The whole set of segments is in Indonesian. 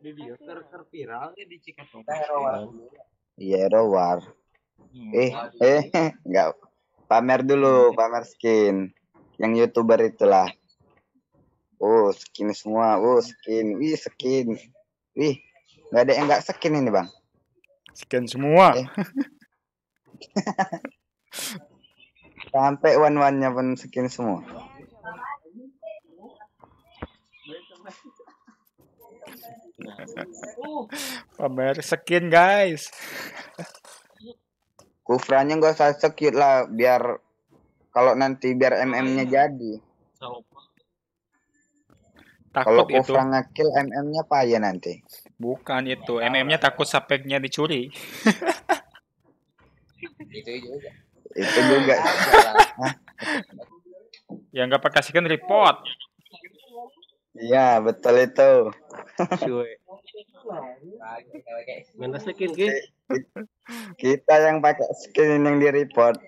Video ter ter viral ya di Cikatoma. Iya Hero War. Eh, eh, nggak pamer dulu, pamer skin. Yang youtuber itulah. Oh, skin semua. Oh, skin. Wih, skin. Wih, nggak ada yang nggak skin ini bang. Sekian semua. Eh. Sampai one one nya pun skin semua. Pamer skin guys. Kufranya nggak usah sekit lah, biar kalau nanti biar MM-nya jadi. Kalau Takut itu. Kufra ngekill MM-nya payah nanti. Bukan itu. MM-nya takut sapeknya dicuri. Itu juga. Itu juga. Yang nggak pakai skin report. Iya, betul itu. Minta skin ki. Kita yang pakai skin yang di report.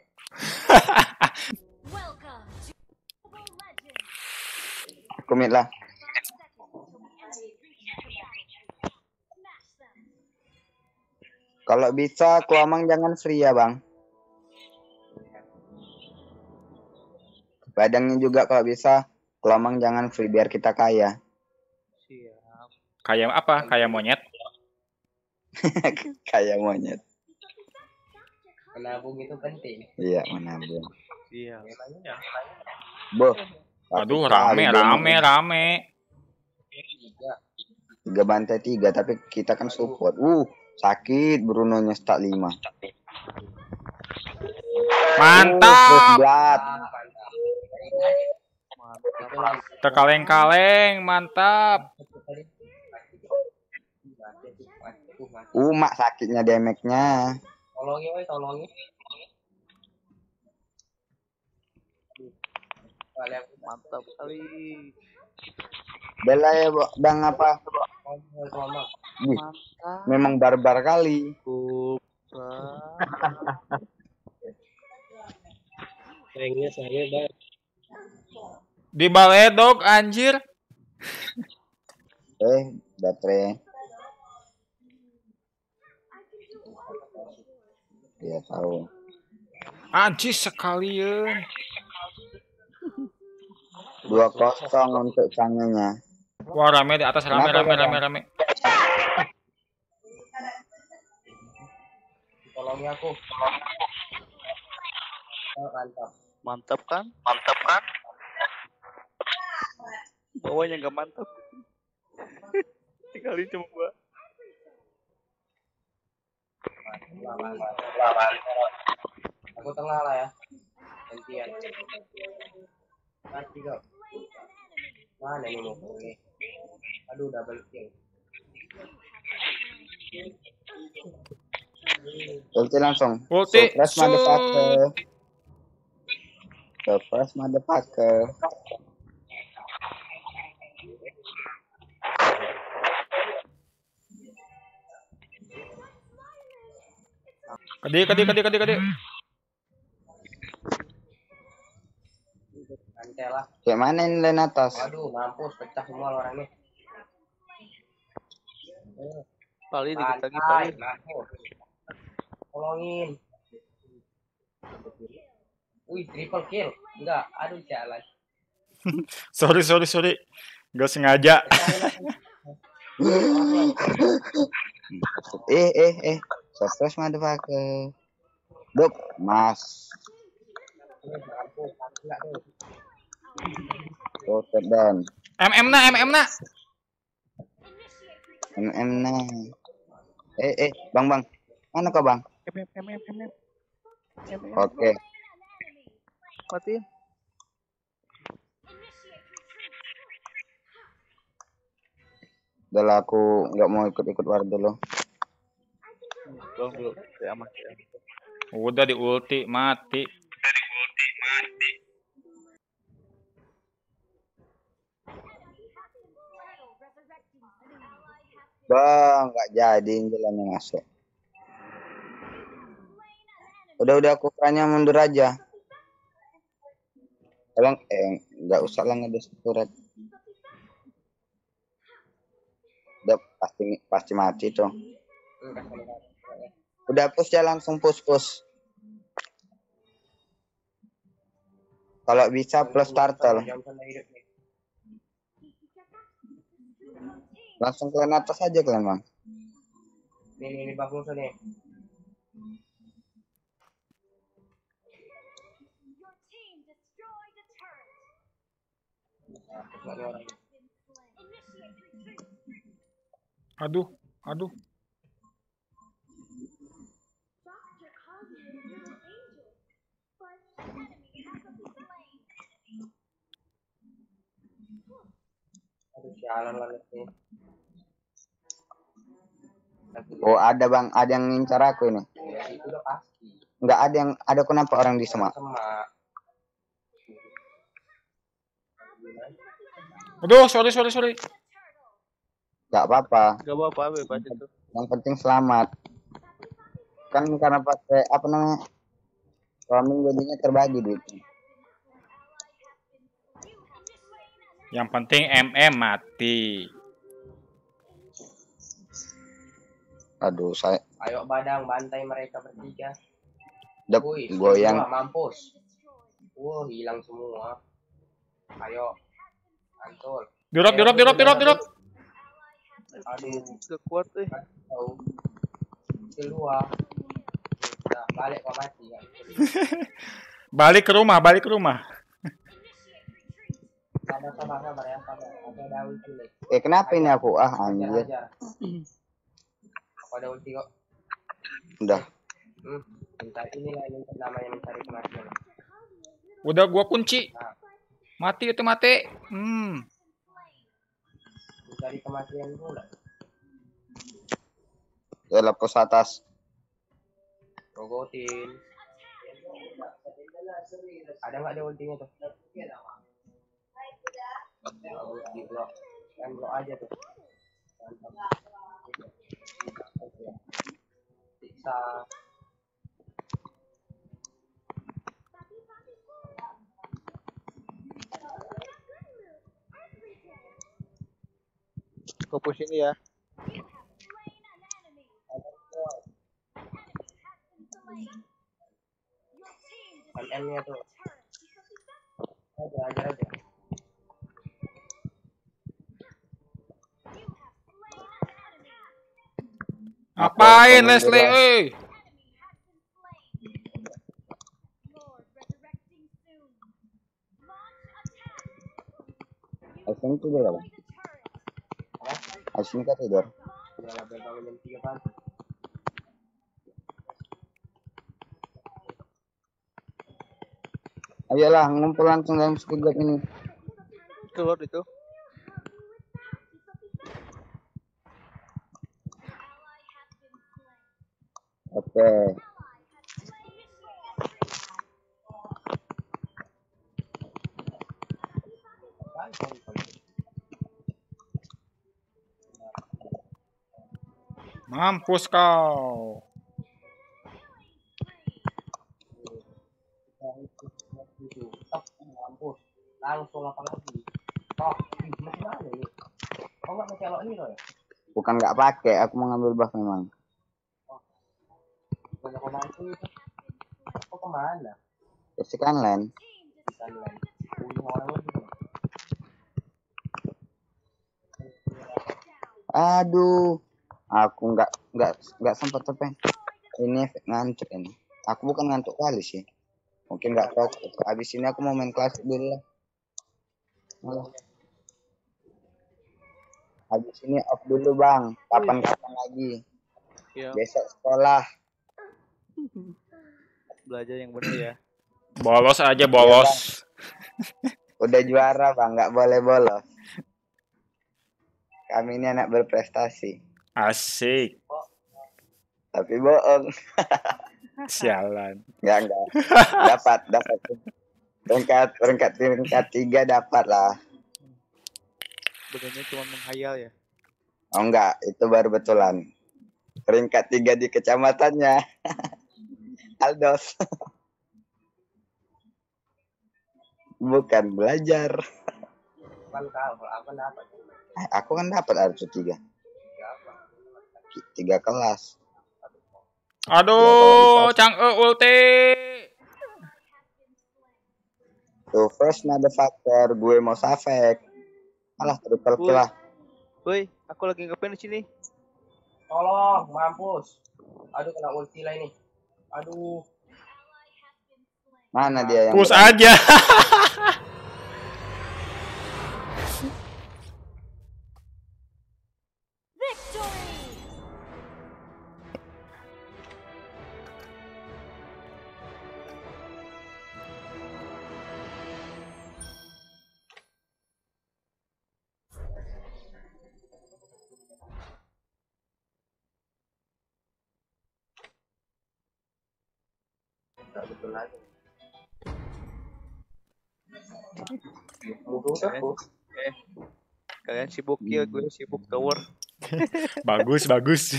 Kumit lah. Kalau bisa Kuamang jangan free ya bang. Badangnya juga kalau bisa Kuamang jangan free biar kita kaya. Kayak apa? Kayak monyet. kaya monyet. Menabung itu penting. Iya menabung. Iya. Boh. Aduh, rame, rame, rame. Tiga bantai tiga tapi kita kan support. Uh sakit Bruno-nya start lima. Mantap. Blood. Terkaleng-kaleng, mantap. Uh mak sakitnya damage-nya. Tolongin woi, tolongin. Mantap kali. Bela ya Bo- bang apa? Wih, memang barbar kali. Sayangnya saya bang. Di baledog anjir. Eh, baterai. Iya tahu. Anjir sekalian. Dua kosong untuk cangenya. Wah, rame di atas rame Kenapa, rame rame rame. Tolongin aku. Mantap. Mantap kan? Mantap kan? Bawahnya nggak mantap. Tinggalin cuma gua. Aku tengah lah ya. Gantian. Mati kau. Mana ini musuhnya? Aduh, double kill. Ulti langsung. Ulti, Surprise su- motherfucker. Surprise motherfucker. Kadi kadi kadi kadi kadi. Kayak mana ini lane atas? Waduh, mampus pecah semua orangnya. Pali dikit lagi pali. Tolongin. Wih, triple kill. Enggak, aduh jalan. Sorry sorry sorry. Gak sengaja. Eh eh eh. Surprise motherfucker. Duk, mas. Mampus, enggak tuh. Rotate down. MM na MM na. MM nah. Eh eh, bang bang. Mana kau bang? M M M M M M. M M. Oke. Matiin. Udah lah, aku nggak mau ikut-ikut war dulu. Belum dulu. Ya aman. ya aman. Udah di ulti mati. Bang, nggak jadi jalannya masuk. Udah udah aku tanya mundur aja. Tolong eh nggak usah lah ngedesperate. Udah pasti pasti mati tuh. Udah push ya langsung push push. Kalau bisa plus turtle. Langsung kalian atas aja kalian bang. Nih, nih, nih, buff musuh nih. Sialan. Tapi, Oh ada bang, ada yang ngincar aku ini. ya, itu udah pasti. Nggak ada yang ada kenapa orang di semak. Aduh, sorry, sorry, sorry. Nggak apa-apa. Gak apa-apa bebas itu. Yang penting selamat. Kan karena pakai apa namanya? Roaming jadinya terbagi duitnya. Yang penting MM mati. Aduh, saya Ayo badang, bantai mereka bertiga. dep Wih, goyang. mampus. Wah, hilang semua. Ayo. Antul. Dirop, dirop, dirop, dirop, dirop. Aduh, Gak kuat eh. tahu. Keluar. Nah, balik kok mati. bisa. Balik ke rumah, balik ke rumah. Sabar, sabar, sabar ya, sabar. Aku ada ulti nih. Eh kenapa ini aku? Ah anjir. ajar. Aku ada ulti kok. Udah. Hmm. Minta ini lah ini namanya mencari kematian. Udah gua kunci. Mati itu mati. Hmm. Mencari kematian pula. Ya lepas atas. Rogotin. Ada nggak ada ultinya tuh? Di blok. Blok aja tuh. Siksa. Fokus ini ya. MM-nya tuh. Aja, aja, aja. Ngapain Apa, Leslie? Eh. Itu tidur apa? Aisyah kan tidur. Ayolah ngumpul langsung dalam sekejap ini. Keluar itu. Oke. Apaan sorry, sorry. Mampus kau. Langsung apa lagi? Nggak pakai ya? Bukan nggak pakai, aku mau ngambil buff memang. Banyak pembantu itu. Kok ke mana? Bisa lain. Aduh. Aku nggak nggak nggak sempat apa. Ini efek ngantuk ini. Aku bukan ngantuk kali sih. Mungkin nggak fokus. Abis ini aku mau main klasik dulu lah. Habis ini off dulu bang. Kapan-kapan lagi. Ya, Besok sekolah. belajar yang benar ya. Bolos aja bolos. Udah juara bang. Nggak boleh bolos. Kami ini anak berprestasi. Asik. Tapi bohong. Sialan. Enggak, enggak. Dapat, dapat. Peringkat, peringkat, peringkat tiga dapat lah. Benernya cuma menghayal ya. Oh enggak, itu baru betulan. Peringkat tiga di kecamatannya. Aldos. Bukan belajar. Kan kau, kalau aku dapat. Eh, Aku kan dapat harus tiga. Tiga kelas. Aduh, Cang E ulti. Tuh first motherfucker, gue mau safek. Alah triple kill lah. Woi, aku lagi ngapain di sini? Tolong, mampus. Aduh, kena ulti lah ini. Aduh. Mana dia yang Push aja. Betul lagi. Musuh. Eh, kalian sibuk kill, gue sibuk tower. bagus, bagus.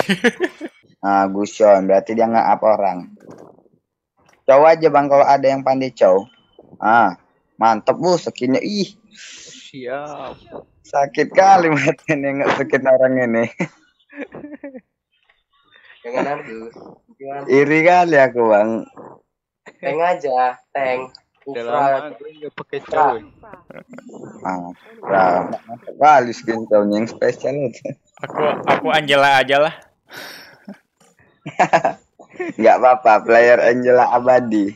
Nah, Gusion, berarti dia nggak apa orang. Cow aja bang kalau ada yang pandai cow. Ah, mantep bu, skinnya ih Siap. sakit kali mati nih nggak skin orang ini. Iri kali aku bang. Tank aja, tank. Udah lama gue nggak pakai. Ah, kali skin yang spesial itu. Aku aku Angela aja lah. Nggak apa-apa, player Angela abadi.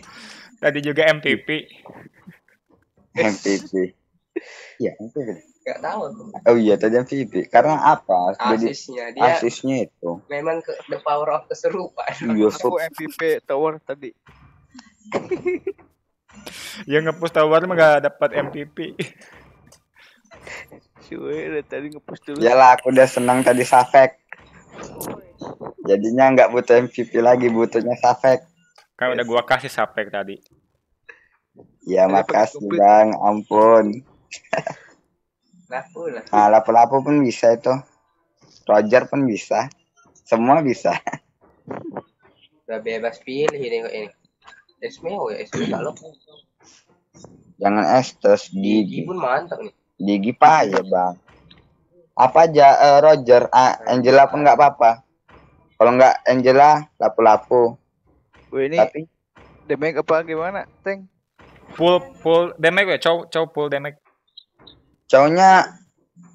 Tadi juga MVP. MVP. Iya, MVP. Nggak tahu aku. Oh iya, tadi MVP. Karena apa? Jadi Asisnya dia asisnya itu. memang ke the power of keserupaan. Iya, Aku MVP tower tadi. Yang ngepush tower mah gak dapat MVP. Cuy, tadi ngepush dulu. Yalah, aku udah senang tadi Safek. Jadinya nggak butuh MVP lagi, butuhnya Safek. Kan udah gua kasih sapek tadi. Ya Ada makasih bang, ampun. Lah pula. Nah, lapu-lapu pun bisa itu. Roger pun bisa. Semua bisa. Udah bebas pilih ini kok ini. Esmeo ya, Esmeo kalau Jangan Estes, gigi Gigi. pun mantap nih. Gigi payah bang. Apa aja eh, Roger, ah, Angela pun nggak apa-apa. Kalau nggak Angela, lapu-lapu. Wih, ini Tapi damage apa gimana, Teng? Full full damage ya, cow cow full damage. cowoknya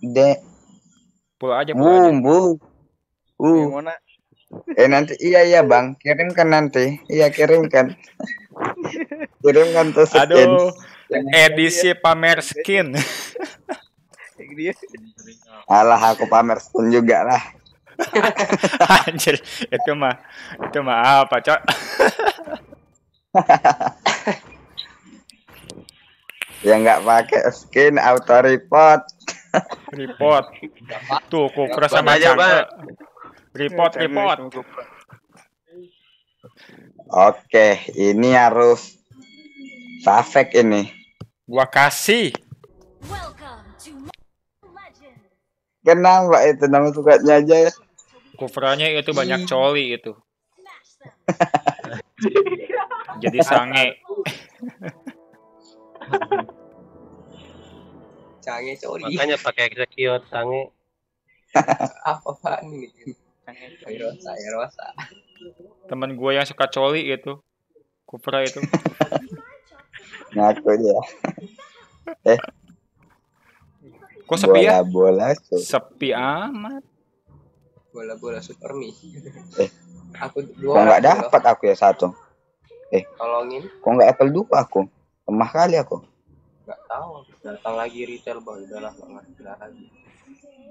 de Full aja full aja. boom boom. Uh, Gimana? Eh nanti iya iya bang, kirimkan nanti. Iya kirimkan. kirimkan tuh skin. Aduh, edisi pamer skin. Alah aku pamer skin juga lah. Anjir, itu mah itu mah apa, Cok? Ya nggak pakai skin auto report. Report. Tuh, Kupra sama aja, Cangke. Report, report. Oke, ini harus Safek ini. Gua kasih. Kenapa itu nama sukanya aja ya? Kupranya itu banyak coli itu. Jadi sange. Canggih coli. Makanya pakai execute sange. Apa pak ini? Erosa, Erosa. Temen gue yang suka coli itu. Kupra itu. Ngaku dia. Kok sepi ya? Bola so. Sepi amat. Bola-bola super mi. Eh. Aku Kok dua nggak orang dapat aku ya satu? Tolongin. Kok nggak apple dua aku? Lemah kali aku. Nggak tahu. Datang lagi retail. Udahlah nggak ngerti lagi.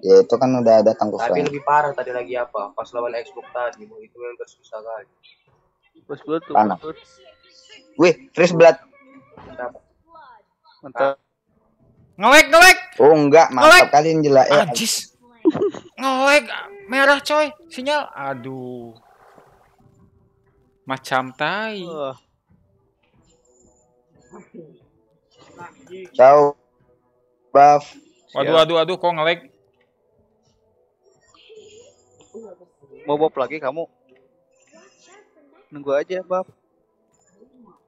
Ya itu kan udah datang ke Tapi lebih parah tadi lagi apa? Pas lawan Xbox tadi. Itu memang tersusah kali. Plus blood tuh. Panas. Wih, Chris Blood. Mantap. Ngelek, ngelek. Oh enggak, Ngelek. mantap kali Angela. Eh, Anjis. Ngelek. Merah coy. Sinyal. Aduh. Macam tai. Ciao. Buff. Waduh, aduh, aduh. Kok ngelek? Bob lagi kamu? Nunggu aja, Bab.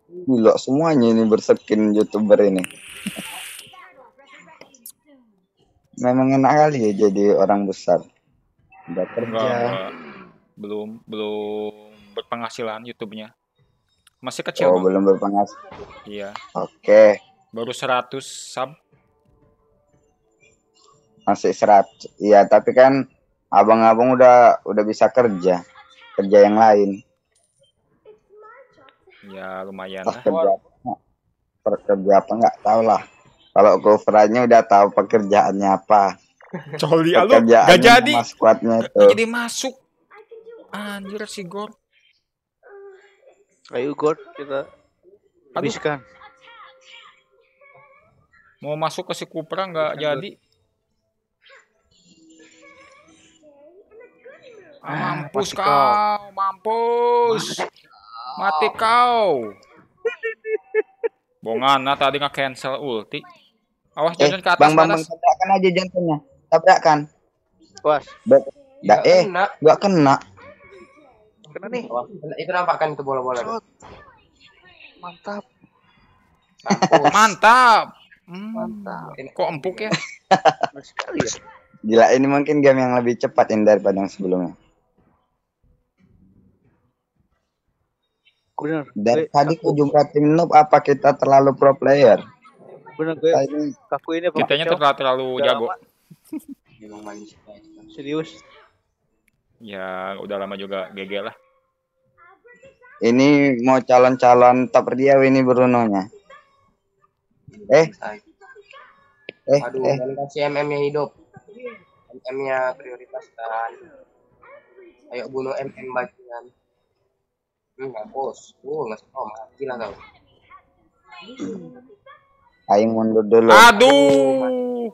Gila semuanya ini berskin youtuber ini. Memang enak kali ya jadi orang besar. Udah kerja, Enggak, enggak. belum belum berpenghasilan YouTube-nya. Masih kecil, Oh, Bang. belum berpenghasilan. Iya, Oke, baru 100 sub. masih serat. Iya, tapi kan abang-abang udah udah bisa kerja. Kerja yang lain. Ya lumayan lah. kerja apa, kerja apa nggak tahu lah. Kalau coverannya udah tahu pekerjaannya apa. Coli lu Pekerjaannya gak jadi. squadnya itu. Gak jadi masuk. Anjir si Gor. Ayo God, kita habiskan. Mau masuk ke si Kupra nggak jadi. Mampus mati kau, kau. mampus. Mati kau. Bongana tadi nggak cancel ulti. Awas Eh, jangan ke atas, bang, bang, bang, tabrakan aja jantungnya. Tabrakan. Was, Ba- Nggak eh. kena. Nggak kena. kena nih. Awas, Itu nampak kan itu bola-bola. Mantap. Mampus. Mantap. Hmm, Mantap. Kok empuk ya? Sekali ya. Gila, ini mungkin game yang lebih cepat ini daripada yang sebelumnya. Bener. Dari Gue- tadi aku- ku jumpa tim noob, apa kita terlalu pro player? Bener gue Kita ini kaku ini apa? Kitanya terlalu, terlalu jago. lama. Memang manis. guys. Serius. Ya udah lama juga GG lah. ini mau calon-calon top dia ini Bruno-nya. Eh, Say. eh, Aduh, eh. kasih MM-nya hidup. MM-nya prioritaskan. Ayo bunuh MM bajingan. Hmm, mampus. Uh, nggak oh, mati lah kau. Aing mundur dulu. Aduh.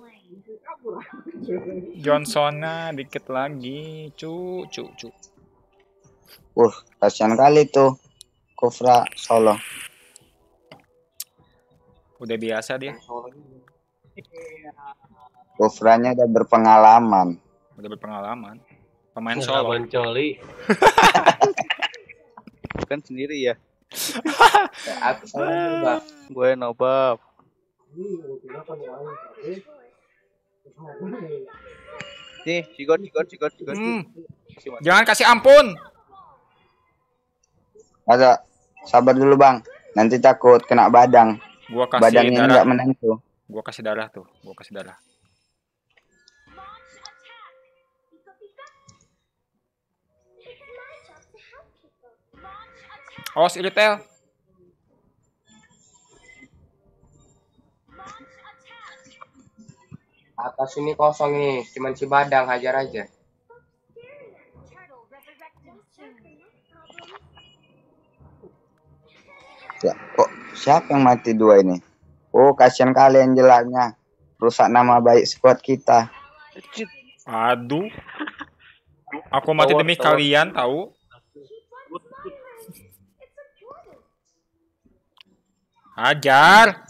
Johnsona dikit lagi. Cu, cu, cu. Uh, kasihan kali tuh. Kufra Solo. Udah biasa dia. Kufranya udah berpengalaman. Udah berpengalaman. Pemain solo. Boncoli. Kan sendiri ya. Aku juga. Gue nobab. Nih, cigot, cigot, cigot, cigot. Hmm, jangan kasih ampun. Ada, sabar dulu bang. Nanti takut kena badang. Gua kasih Badangnya darah. nggak menentu. Gua kasih darah tuh. Gua kasih darah. Awas Iritel. Atas ini kosong ini, cuman si badang hajar aja. Ya, kok siapa yang mati dua ini? Oh, kasihan kalian jelaknya. Rusak nama baik squad kita. Aduh. Aku mati demi kalian tahu. Hajar.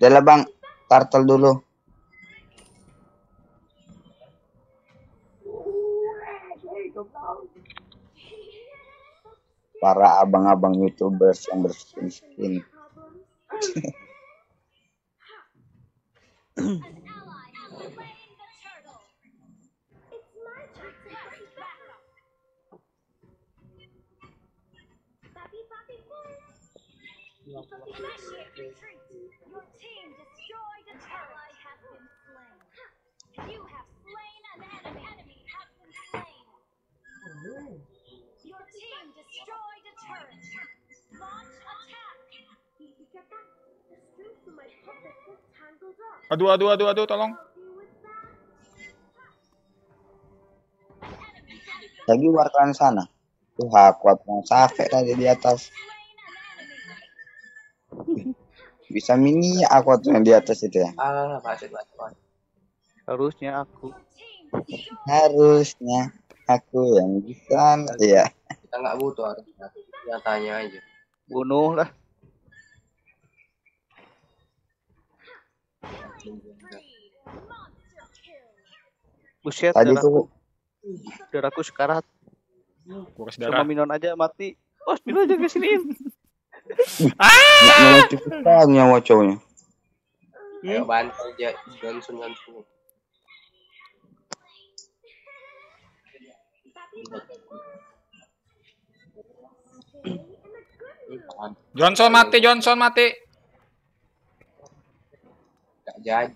Udah bang, turtle dulu. Para abang-abang youtubers yang berskin-skin. Aduh, aduh, aduh, aduh, tolong. Lagi wartawan sana. Tuh akuat yang sampai tadi di atas. Bisa mini akuat yang di atas itu ya. Ah. Harusnya aku. Harusnya aku yang bisa. Iya. Kita nggak butuh harusnya. Nyatanya aja. Bunuh lah. Buset, Tadi darahku, tuh darahku sekarat. Gua kasih Sama darah. Minon aja mati. Oh, Minon aja kesiniin. Nggak mau cukup kau nyawa cowoknya. Ayo bantu aja Johnson Johnson. Johnson mati, Johnson mati. Gak jadi.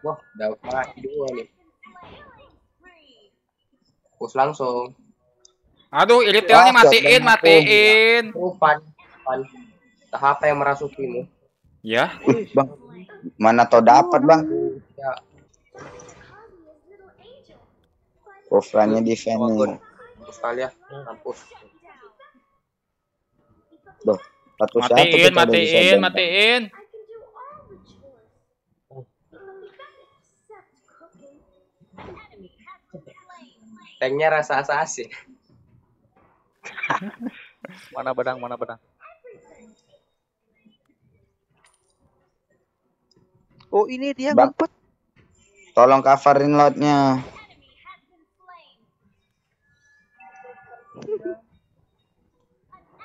Wah, udah mati dua nih. Push langsung. Aduh, Wah, matiin, matiin. Oh, pan, pan. Tahap yang merasukimu. Ya, Wih, bang. Mana tau dapat bang? Ya, Kofranya di venue. push kali ya. Mampus. Loh, satu satu matiin, bisa matiin, matiin. Tanknya rasa asasi. Mana pedang, mana pedang. Oh ini dia Bang. ngumpet. Tolong coverin lotnya.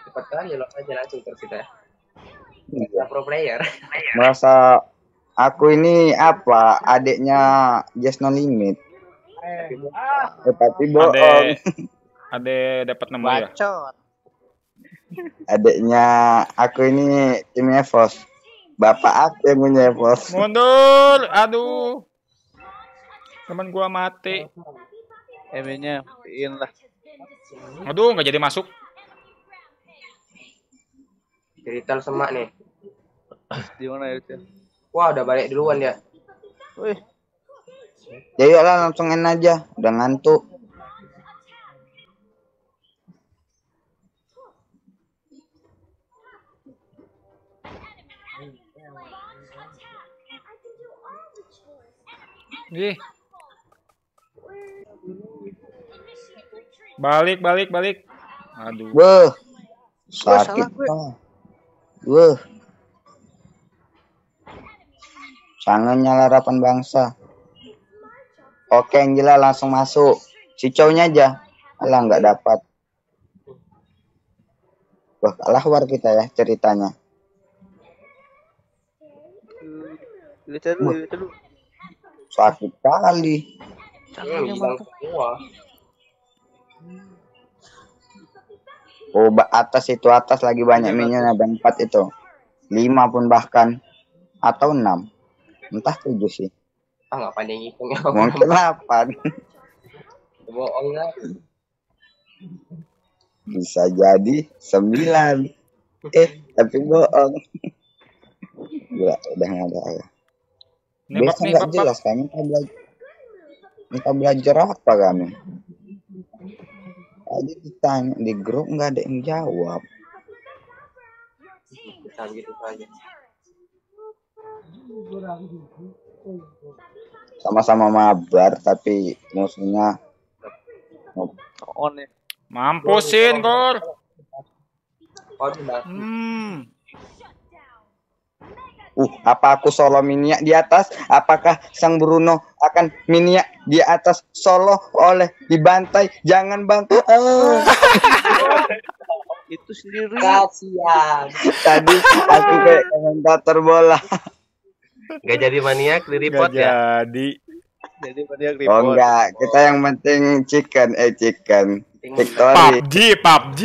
Cepat kali lo aja langsung terus kita ya. Iya. Kita pro player. Merasa aku ini apa? Adiknya Just No Limit. Eh, tapi bohong. Ade, ade dapat nemu ya. Bacot. Adiknya aku ini tim Evos. Bapak aku yang punya Evos. Mundur, aduh. Teman gua mati. Eminya in lah. Aduh, nggak jadi masuk. Digital semak nih. Di mana ya itu? Wah, udah balik duluan dia. Wih, Ya iyalah langsung end aja. Udah ngantuk. Ih. Balik, balik, balik. Aduh. Wah. Sakit. ah. Wah. Jangan nyala harapan bangsa. Oke, Anggila langsung masuk. Si cownya aja. Alah, nggak dapat. Wah, kalah war kita ya ceritanya. Lihat dulu, lihat dulu. Sakit kali. Hilang semua. Oh, atas itu atas lagi banyak minion ada empat itu. Lima pun bahkan. Atau enam. Entah tujuh sih. Ah, nggak pandai ngitung ya. Mungkin delapan. Bohong lah. Bisa jadi sembilan. Eh, tapi bohong. Gila, udah nggak ada. ya. Nembak Biasa nih, nggak bak, bak. jelas kan minta belajar. Minta belajar apa kami? Tadi ditanya di grup nggak ada yang jawab. Bisa gitu saja. Sama-sama mabar tapi musuhnya On ya. Mampusin, Gor. Oh. Hmm. Uh, apa aku solo miniak di atas? Apakah sang Bruno akan miniak di atas solo oleh dibantai? Jangan bang. Ah, Itu sendiri. Kasihan. tadi aku kayak komentator bola. Gak jadi maniak di report ya. jadi. Jadi dia Oh report. enggak, kita yang penting chicken, eh chicken. Victory. PUBG, PUBG.